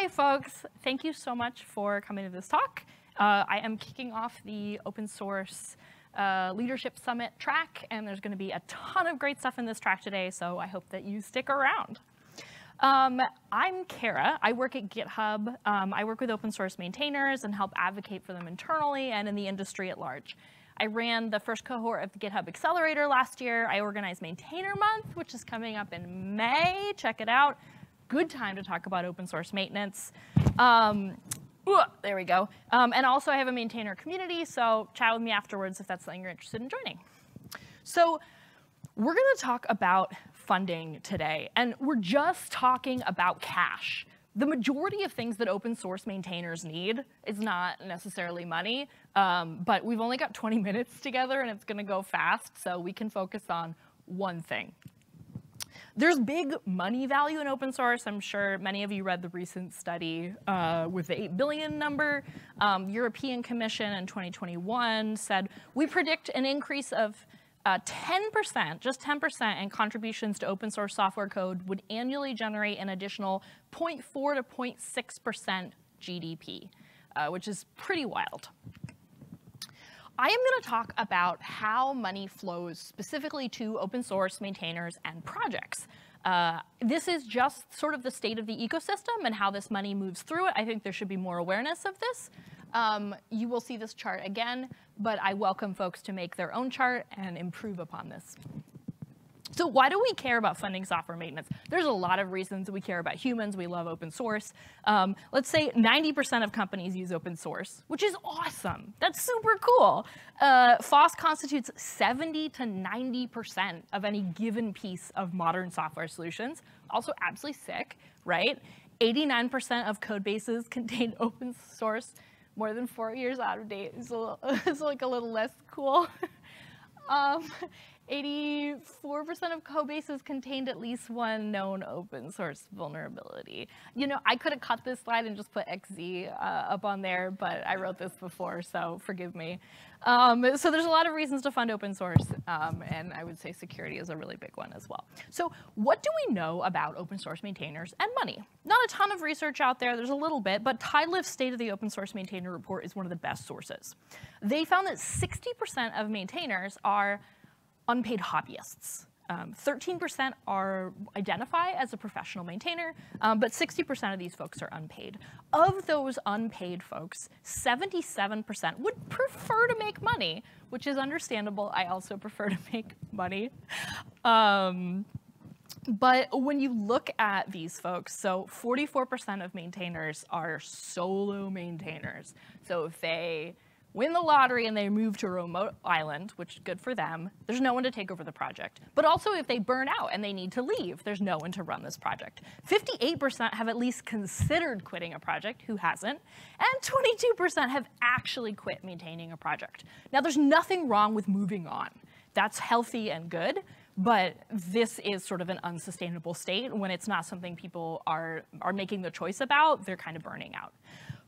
Hi, folks. Thank you so much for coming to this talk. Uh, I am kicking off the open source uh, leadership summit track, and there's going to be a ton of great stuff in this track today, so I hope that you stick around. Um, I'm Kara. I work at GitHub. Um, I work with open source maintainers and help advocate for them internally and in the industry at large. I ran the first cohort of the GitHub Accelerator last year. I organized Maintainer Month, which is coming up in May. Check it out. Good time to talk about open source maintenance. Um, there we go. Um, and also I have a maintainer community, so chat with me afterwards if that's something you're interested in joining. So we're gonna talk about funding today, and we're just talking about cash. The majority of things that open source maintainers need is not necessarily money, um, but we've only got 20 minutes together and it's gonna go fast, so we can focus on one thing. There's big money value in open source. I'm sure many of you read the recent study uh, with the 8 billion number. Um, European Commission in 2021 said, we predict an increase of 10%, uh, just 10% in contributions to open source software code would annually generate an additional 0.4 to 0.6% GDP, uh, which is pretty wild. I am going to talk about how money flows specifically to open source maintainers and projects. Uh, this is just sort of the state of the ecosystem and how this money moves through it. I think there should be more awareness of this. Um, you will see this chart again, but I welcome folks to make their own chart and improve upon this. So why do we care about funding software maintenance? There's a lot of reasons we care about humans. We love open source. Um, let's say 90% of companies use open source, which is awesome. That's super cool. Uh, FOSS constitutes 70 to 90% of any given piece of modern software solutions. Also absolutely sick, right? 89% of code bases contain open source more than four years out of date. It's, little, it's like a little less cool. um, 84% of code bases contained at least one known open source vulnerability. You know, I could have cut this slide and just put XZ uh, up on there, but I wrote this before, so forgive me. Um, so there's a lot of reasons to fund open source, um, and I would say security is a really big one as well. So what do we know about open source maintainers and money? Not a ton of research out there, there's a little bit, but Tidelift's State of the Open Source Maintainer Report is one of the best sources. They found that 60% of maintainers are unpaid hobbyists. 13% um, are identify as a professional maintainer, um, but 60% of these folks are unpaid. Of those unpaid folks, 77% would prefer to make money, which is understandable. I also prefer to make money. Um, but when you look at these folks, so 44% of maintainers are solo maintainers. So if they win the lottery and they move to a remote island, which is good for them, there's no one to take over the project. But also if they burn out and they need to leave, there's no one to run this project. 58% have at least considered quitting a project, who hasn't? And 22% have actually quit maintaining a project. Now there's nothing wrong with moving on. That's healthy and good, but this is sort of an unsustainable state. When it's not something people are, are making the choice about, they're kind of burning out.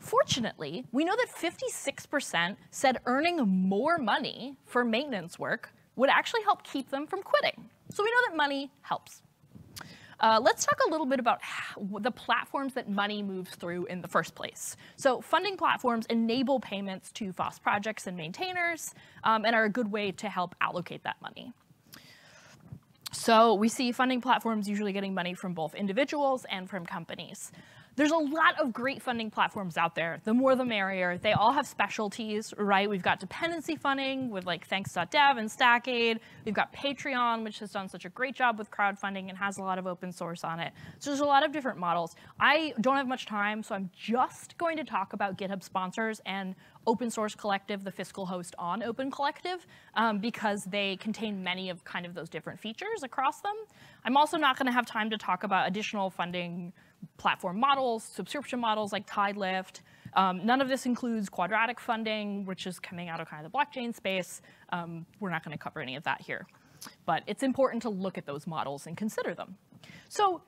Fortunately, we know that 56% said earning more money for maintenance work would actually help keep them from quitting. So we know that money helps. Uh, let's talk a little bit about the platforms that money moves through in the first place. So funding platforms enable payments to FOSS projects and maintainers um, and are a good way to help allocate that money. So we see funding platforms usually getting money from both individuals and from companies. There's a lot of great funding platforms out there. The more the merrier. They all have specialties, right? We've got dependency funding with like thanks.dev and StackAid. We've got Patreon, which has done such a great job with crowdfunding and has a lot of open source on it. So there's a lot of different models. I don't have much time, so I'm just going to talk about GitHub sponsors and open source collective, the fiscal host on Open Collective, um, because they contain many of kind of those different features across them. I'm also not gonna have time to talk about additional funding platform models, subscription models like Tidelift. Um, none of this includes quadratic funding, which is coming out of kind of the blockchain space. Um, we're not going to cover any of that here. But it's important to look at those models and consider them. So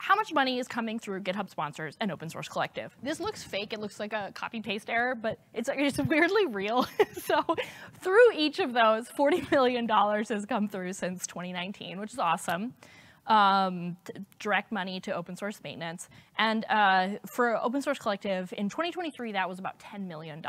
how much money is coming through GitHub sponsors and open source collective? This looks fake. It looks like a copy paste error, but it's, it's weirdly real. so through each of those, $40 million has come through since 2019, which is awesome. Um, direct money to open source maintenance. And uh, for Open Source Collective, in 2023, that was about $10 million.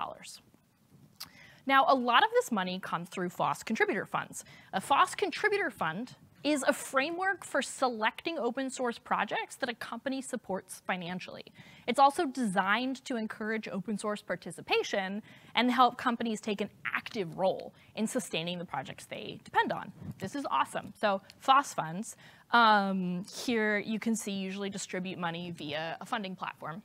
Now, a lot of this money comes through FOSS contributor funds. A FOSS contributor fund is a framework for selecting open source projects that a company supports financially. It's also designed to encourage open source participation and help companies take an active role in sustaining the projects they depend on. This is awesome. So FOSS funds, um, here you can see usually distribute money via a funding platform.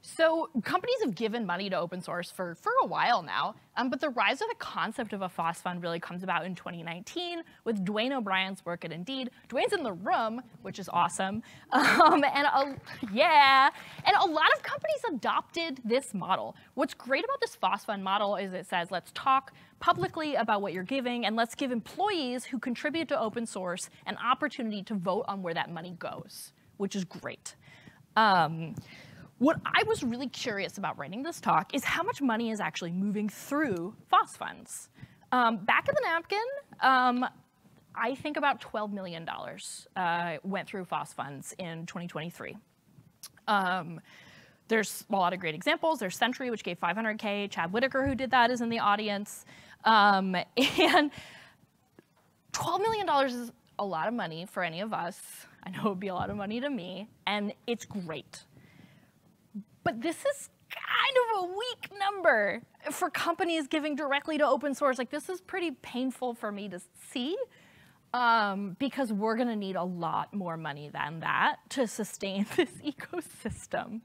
So companies have given money to open source for, for a while now, um, but the rise of the concept of a FOSS fund really comes about in 2019 with Duane O'Brien's work at Indeed. Duane's in the room, which is awesome. Um, and a, yeah, and a lot of companies adopted this model. What's great about this FOSS fund model is it says, let's talk publicly about what you're giving, and let's give employees who contribute to open source an opportunity to vote on where that money goes, which is great. Um, what I was really curious about writing this talk is how much money is actually moving through FOSS funds. Um, back of the napkin, um, I think about $12 million uh, went through FOSS funds in 2023. Um, there's a lot of great examples. There's Sentry, which gave 500K. Chad Whitacre, who did that, is in the audience. Um, and $12 million is a lot of money for any of us. I know it would be a lot of money to me, and it's great. But this is kind of a weak number for companies giving directly to open source. Like this is pretty painful for me to see um, because we're gonna need a lot more money than that to sustain this ecosystem.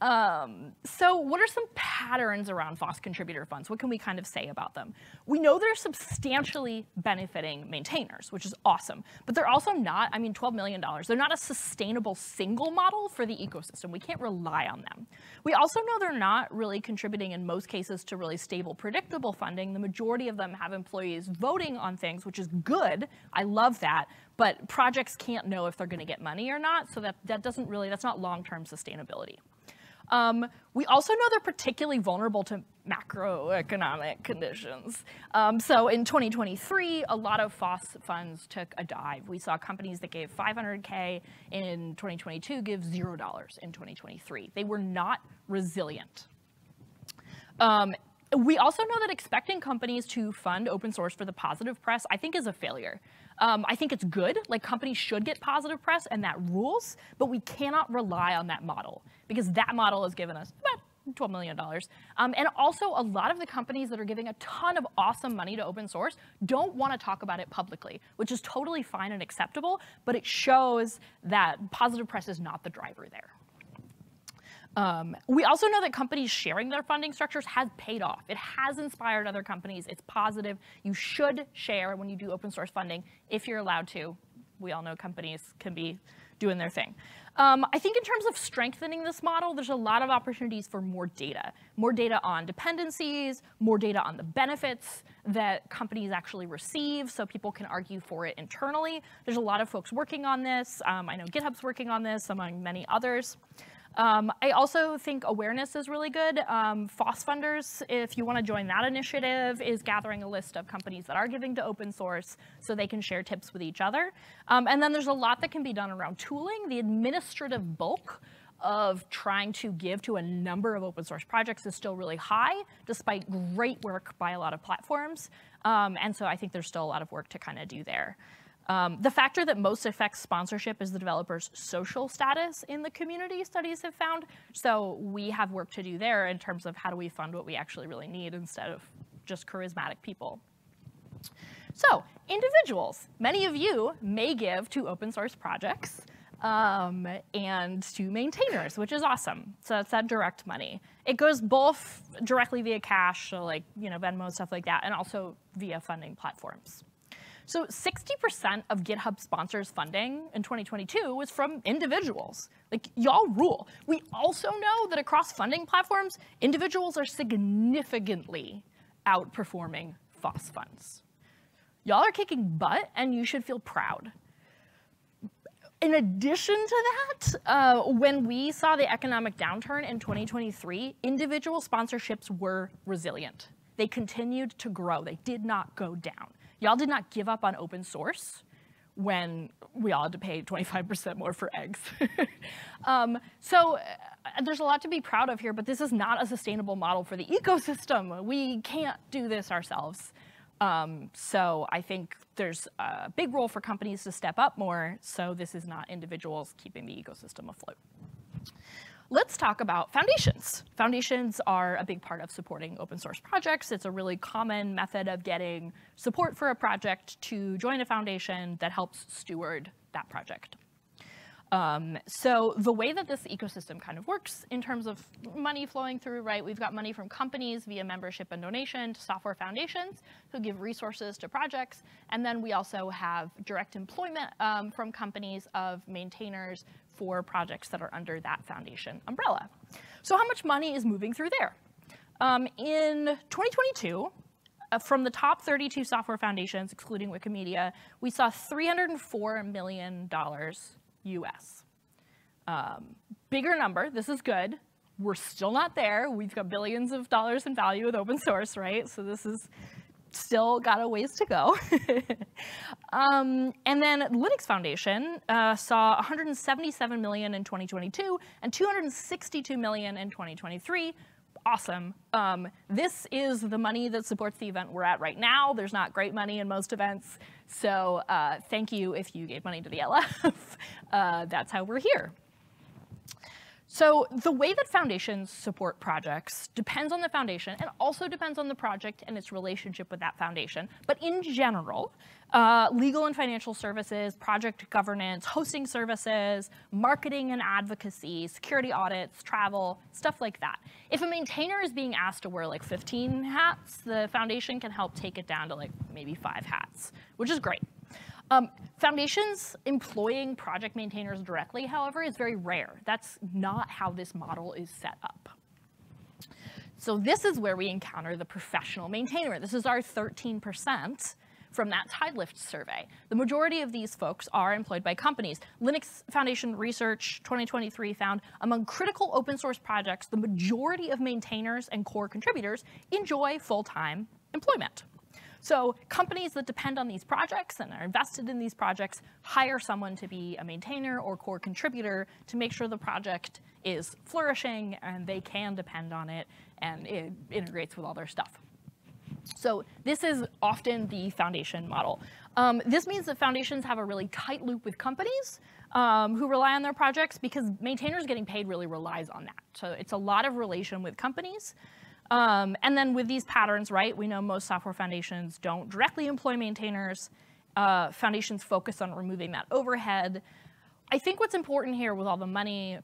Um, so what are some patterns around FOSS contributor funds? What can we kind of say about them? We know they're substantially benefiting maintainers, which is awesome, but they're also not, I mean, $12 million, they're not a sustainable single model for the ecosystem. We can't rely on them. We also know they're not really contributing in most cases to really stable, predictable funding. The majority of them have employees voting on things, which is good. I love that, but projects can't know if they're gonna get money or not, so that, that doesn't really, that's not long-term sustainability. Um, we also know they're particularly vulnerable to macroeconomic conditions. Um, so in 2023, a lot of FOSS funds took a dive. We saw companies that gave 500K in 2022 give $0 in 2023. They were not resilient. Um, we also know that expecting companies to fund open source for the positive press, I think is a failure. Um, I think it's good, like companies should get positive press and that rules, but we cannot rely on that model because that model has given us about $12 million. Um, and also a lot of the companies that are giving a ton of awesome money to open source don't want to talk about it publicly, which is totally fine and acceptable, but it shows that positive press is not the driver there. Um, we also know that companies sharing their funding structures has paid off. It has inspired other companies. It's positive. You should share when you do open source funding if you're allowed to. We all know companies can be doing their thing. Um, I think in terms of strengthening this model, there's a lot of opportunities for more data. More data on dependencies, more data on the benefits that companies actually receive so people can argue for it internally. There's a lot of folks working on this. Um, I know GitHub's working on this, among many others. Um, I also think awareness is really good. Um, FOSS funders, if you want to join that initiative, is gathering a list of companies that are giving to open source so they can share tips with each other. Um, and then there's a lot that can be done around tooling. The administrative bulk of trying to give to a number of open source projects is still really high, despite great work by a lot of platforms. Um, and so I think there's still a lot of work to kind of do there. Um, the factor that most affects sponsorship is the developer's social status in the community, studies have found. So we have work to do there in terms of how do we fund what we actually really need instead of just charismatic people. So individuals, many of you may give to open source projects um, and to maintainers, which is awesome. So that's that direct money. It goes both directly via cash, so like you know Venmo, stuff like that, and also via funding platforms. So 60% of GitHub sponsors funding in 2022 was from individuals. Like, y'all rule. We also know that across funding platforms, individuals are significantly outperforming FOSS funds. Y'all are kicking butt, and you should feel proud. In addition to that, uh, when we saw the economic downturn in 2023, individual sponsorships were resilient. They continued to grow. They did not go down. Y'all did not give up on open source when we all had to pay 25% more for eggs. um, so uh, there's a lot to be proud of here, but this is not a sustainable model for the ecosystem. We can't do this ourselves. Um, so I think there's a big role for companies to step up more, so this is not individuals keeping the ecosystem afloat. Let's talk about foundations. Foundations are a big part of supporting open source projects. It's a really common method of getting support for a project to join a foundation that helps steward that project. Um, so the way that this ecosystem kind of works in terms of money flowing through, right, we've got money from companies via membership and donation to software foundations who give resources to projects. And then we also have direct employment um, from companies of maintainers for projects that are under that foundation umbrella. So how much money is moving through there? Um, in 2022, uh, from the top 32 software foundations, excluding Wikimedia, we saw $304 million US. Um, bigger number, this is good. We're still not there. We've got billions of dollars in value with open source, right? So this is still got a ways to go. um, and then Linux Foundation uh, saw 177 million in 2022 and 262 million in 2023. Awesome. Um, this is the money that supports the event we're at right now. There's not great money in most events. So uh, thank you if you gave money to the LF. uh, that's how we're here. So the way that foundations support projects depends on the foundation and also depends on the project and its relationship with that foundation. But in general, uh, legal and financial services, project governance, hosting services, marketing and advocacy, security audits, travel, stuff like that. If a maintainer is being asked to wear like 15 hats, the foundation can help take it down to like maybe five hats, which is great. Um, foundations employing project maintainers directly, however, is very rare. That's not how this model is set up. So this is where we encounter the professional maintainer. This is our 13% from that Tidelift survey. The majority of these folks are employed by companies. Linux Foundation Research 2023 found among critical open source projects, the majority of maintainers and core contributors enjoy full-time employment. So companies that depend on these projects and are invested in these projects hire someone to be a maintainer or core contributor to make sure the project is flourishing and they can depend on it and it integrates with all their stuff. So this is often the foundation model. Um, this means that foundations have a really tight loop with companies um, who rely on their projects because maintainers getting paid really relies on that. So it's a lot of relation with companies. Um, and then with these patterns, right, we know most software foundations don't directly employ maintainers. Uh, foundations focus on removing that overhead. I think what's important here with all the money,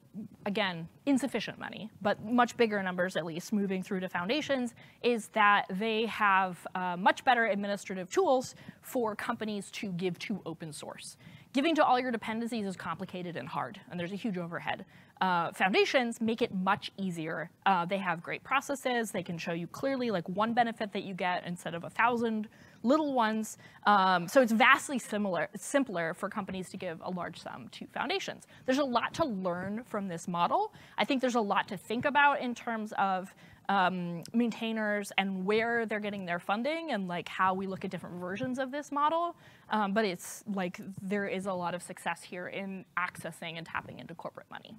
again, insufficient money, but much bigger numbers at least moving through to foundations, is that they have uh, much better administrative tools for companies to give to open source. Giving to all your dependencies is complicated and hard, and there's a huge overhead. Uh, foundations make it much easier. Uh, they have great processes. They can show you clearly like one benefit that you get instead of a thousand little ones. Um, so it's vastly similar, simpler for companies to give a large sum to foundations. There's a lot to learn from this model. I think there's a lot to think about in terms of um, maintainers and where they're getting their funding and like how we look at different versions of this model. Um, but it's like there is a lot of success here in accessing and tapping into corporate money.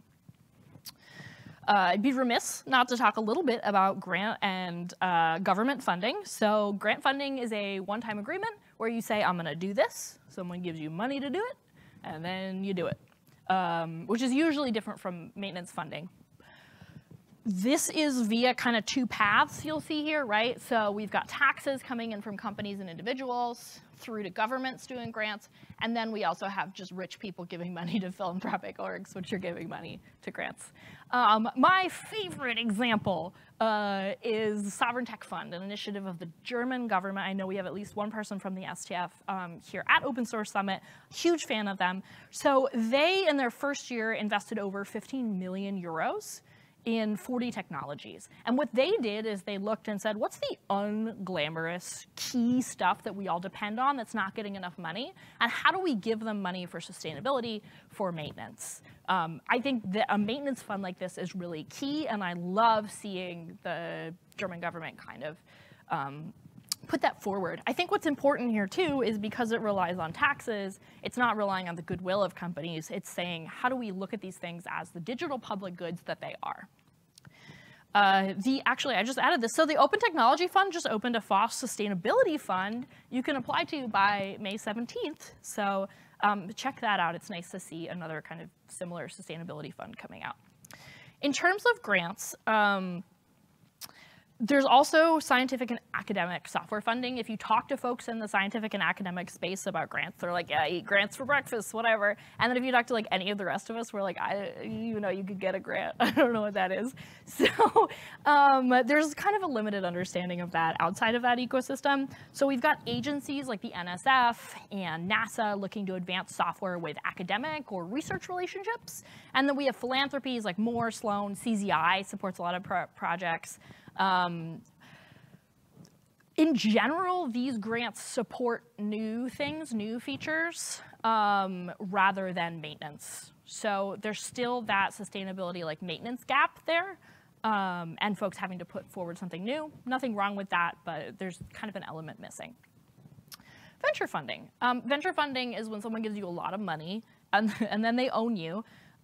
Uh, I'd be remiss not to talk a little bit about grant and uh, government funding. So grant funding is a one-time agreement where you say, I'm going to do this. Someone gives you money to do it, and then you do it, um, which is usually different from maintenance funding this is via kind of two paths you'll see here, right? So we've got taxes coming in from companies and individuals through to governments doing grants. And then we also have just rich people giving money to philanthropic orgs, which are giving money to grants. Um, my favorite example uh, is Sovereign Tech Fund, an initiative of the German government. I know we have at least one person from the STF um, here at Open Source Summit, huge fan of them. So they, in their first year, invested over 15 million euros in 40 technologies. And what they did is they looked and said, what's the unglamorous key stuff that we all depend on that's not getting enough money? And how do we give them money for sustainability, for maintenance? Um, I think that a maintenance fund like this is really key, and I love seeing the German government kind of um, put that forward. I think what's important here too is because it relies on taxes, it's not relying on the goodwill of companies. It's saying, how do we look at these things as the digital public goods that they are? Uh, the actually, I just added this. So the Open Technology Fund just opened a FOSS Sustainability Fund you can apply to by May 17th. So um, check that out. It's nice to see another kind of similar sustainability fund coming out. In terms of grants, um, there's also scientific and academic software funding. If you talk to folks in the scientific and academic space about grants, they're like, yeah, eat grants for breakfast, whatever. And then if you talk to like any of the rest of us, we're like, I, you know, you could get a grant. I don't know what that is. So um, there's kind of a limited understanding of that outside of that ecosystem. So we've got agencies like the NSF and NASA looking to advance software with academic or research relationships. And then we have philanthropies like Moore, Sloan, CZI supports a lot of pro projects. Um, in general, these grants support new things, new features, um, rather than maintenance. So there's still that sustainability like maintenance gap there, um, and folks having to put forward something new. Nothing wrong with that, but there's kind of an element missing. Venture funding. Um, venture funding is when someone gives you a lot of money and, and then they own you.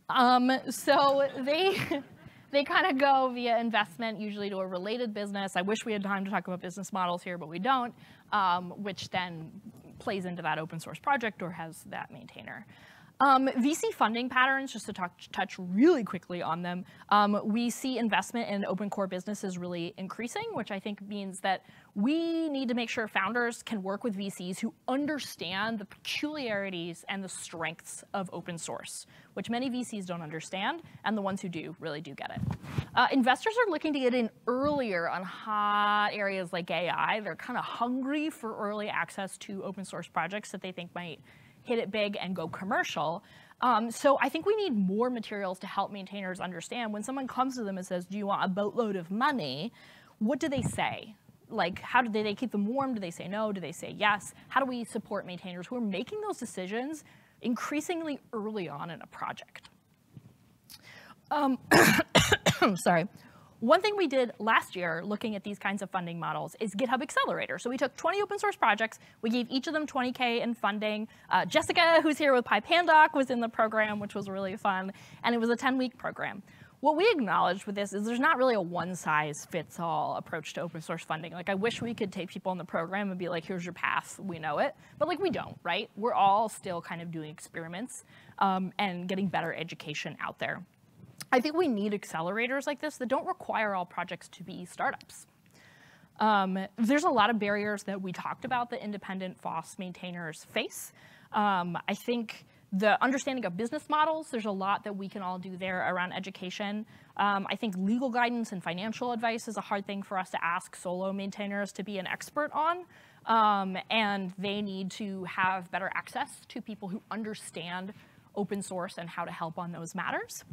Um, so they they kind of go via investment, usually to a related business. I wish we had time to talk about business models here, but we don't, um, which then plays into that open source project or has that maintainer. Um, VC funding patterns, just to talk, touch really quickly on them, um, we see investment in open core businesses really increasing, which I think means that we need to make sure founders can work with VCs who understand the peculiarities and the strengths of open source, which many VCs don't understand, and the ones who do really do get it. Uh, investors are looking to get in earlier on hot areas like AI. They're kind of hungry for early access to open source projects that they think might hit it big and go commercial. Um, so I think we need more materials to help maintainers understand when someone comes to them and says, do you want a boatload of money? What do they say? Like, how do they, they keep them warm? Do they say no? Do they say yes? How do we support maintainers who are making those decisions increasingly early on in a project? Um, sorry. One thing we did last year looking at these kinds of funding models is GitHub Accelerator. So we took 20 open source projects, we gave each of them 20K in funding. Uh, Jessica, who's here with PyPandoc, was in the program, which was really fun, and it was a 10-week program. What we acknowledged with this is there's not really a one-size-fits-all approach to open source funding. Like I wish we could take people in the program and be like, here's your path, we know it. But like we don't, right? We're all still kind of doing experiments um, and getting better education out there. I think we need accelerators like this that don't require all projects to be startups. Um, there's a lot of barriers that we talked about that independent FOSS maintainers face. Um, I think the understanding of business models, there's a lot that we can all do there around education. Um, I think legal guidance and financial advice is a hard thing for us to ask solo maintainers to be an expert on. Um, and they need to have better access to people who understand open source and how to help on those matters.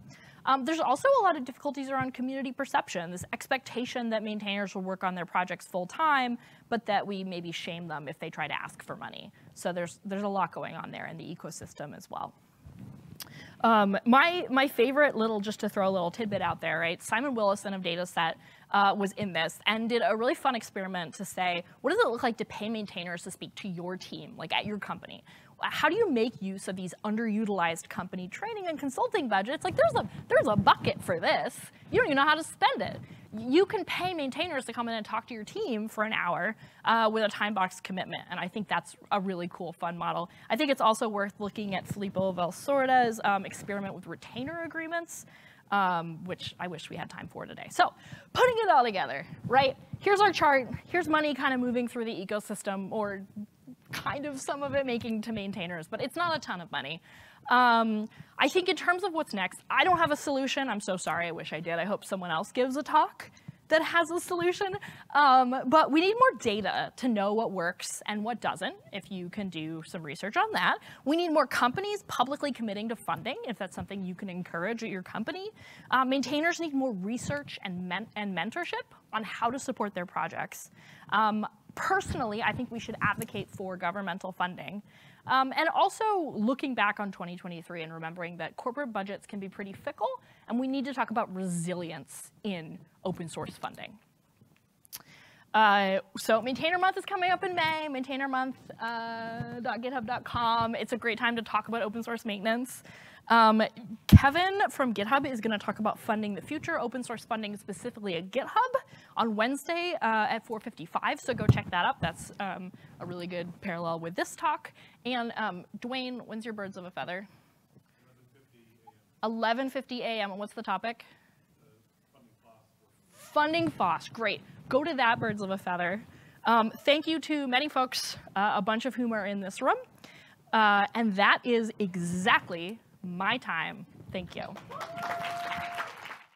Um, there's also a lot of difficulties around community perception, this expectation that maintainers will work on their projects full time, but that we maybe shame them if they try to ask for money. So there's, there's a lot going on there in the ecosystem as well. Um, my, my favorite little, just to throw a little tidbit out there, right? Simon Willison of Datasette uh, was in this and did a really fun experiment to say, what does it look like to pay maintainers to speak to your team, like at your company? how do you make use of these underutilized company training and consulting budgets? Like there's a, there's a bucket for this. You don't even know how to spend it. You can pay maintainers to come in and talk to your team for an hour uh, with a time box commitment. And I think that's a really cool, fun model. I think it's also worth looking at Filippo Valsorda's um, experiment with retainer agreements. Um, which I wish we had time for today. So putting it all together, right? Here's our chart. Here's money kind of moving through the ecosystem or kind of some of it making to maintainers, but it's not a ton of money. Um, I think in terms of what's next, I don't have a solution. I'm so sorry. I wish I did. I hope someone else gives a talk that has a solution. Um, but we need more data to know what works and what doesn't, if you can do some research on that. We need more companies publicly committing to funding, if that's something you can encourage at your company. Uh, maintainers need more research and, men and mentorship on how to support their projects. Um, personally, I think we should advocate for governmental funding. Um, and also looking back on 2023 and remembering that corporate budgets can be pretty fickle, and we need to talk about resilience in open source funding. Uh, so Maintainer Month is coming up in May, maintainermonth.github.com. Uh, it's a great time to talk about open source maintenance. Um, Kevin from GitHub is going to talk about funding the future, open source funding specifically at GitHub on Wednesday uh, at 4.55, so go check that up. That's um, a really good parallel with this talk. And um, Duane, when's your Birds of a Feather? 11.50 a.m. And what's the topic? funding FOSS, great. Go to that, Birds of a Feather. Um, thank you to many folks, uh, a bunch of whom are in this room. Uh, and that is exactly my time. Thank you.